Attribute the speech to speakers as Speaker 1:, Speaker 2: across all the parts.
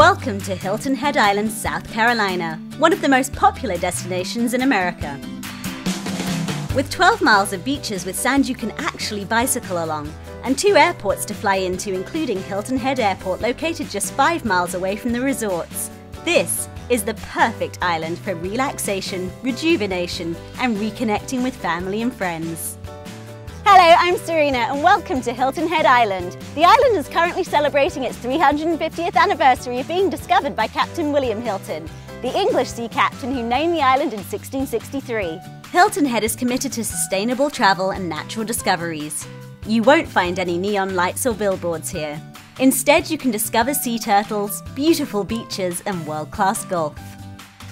Speaker 1: Welcome to Hilton Head Island, South Carolina, one of the most popular destinations in America. With 12 miles of beaches with sand you can actually bicycle along, and two airports to fly into, including Hilton Head Airport, located just 5 miles away from the resorts, this is the perfect island for relaxation, rejuvenation, and reconnecting with family and friends. Hello, I'm Serena and welcome to Hilton Head Island. The island is currently celebrating its 350th anniversary of being discovered by Captain William Hilton, the English sea captain who named the island in 1663. Hilton Head is committed to sustainable travel and natural discoveries. You won't find any neon lights or billboards here. Instead, you can discover sea turtles, beautiful beaches, and world class golf.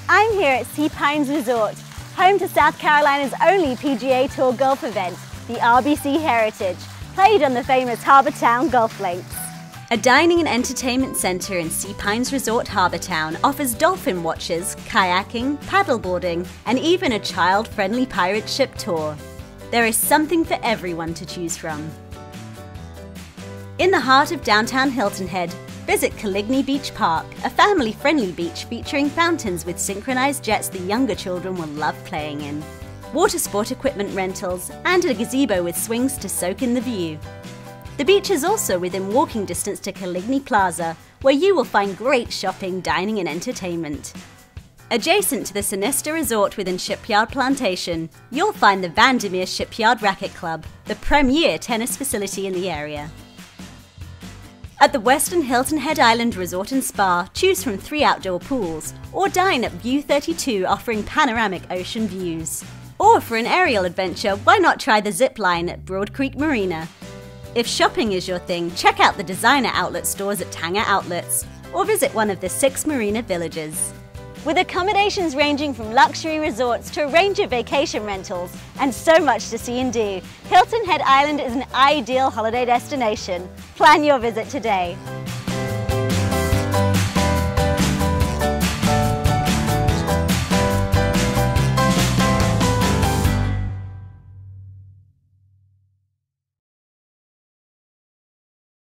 Speaker 1: I'm here at Sea Pines Resort, home to South Carolina's only PGA Tour golf event the RBC Heritage, played on the famous Harbour Town golf links. A dining and entertainment centre in Sea Pines Resort Harbour Town offers dolphin watches, kayaking, paddleboarding, and even a child friendly pirate ship tour. There is something for everyone to choose from. In the heart of downtown Hilton Head, visit Coligny Beach Park, a family friendly beach featuring fountains with synchronized jets the younger children will love playing in water sport equipment rentals, and a gazebo with swings to soak in the view. The beach is also within walking distance to Coligny Plaza, where you will find great shopping, dining, and entertainment. Adjacent to the Sonesta Resort within Shipyard Plantation, you'll find the Vandermeer Shipyard Racket Club, the premier tennis facility in the area. At the Westin Hilton Head Island Resort and Spa, choose from three outdoor pools, or dine at View 32 offering panoramic ocean views. Or for an aerial adventure, why not try the zip line at Broad Creek Marina? If shopping is your thing, check out the designer outlet stores at Tanger Outlets, or visit one of the six marina villages. With accommodations ranging from luxury resorts to a range of vacation rentals, and so much to see and do, Hilton Head Island is an ideal holiday destination. Plan your visit today.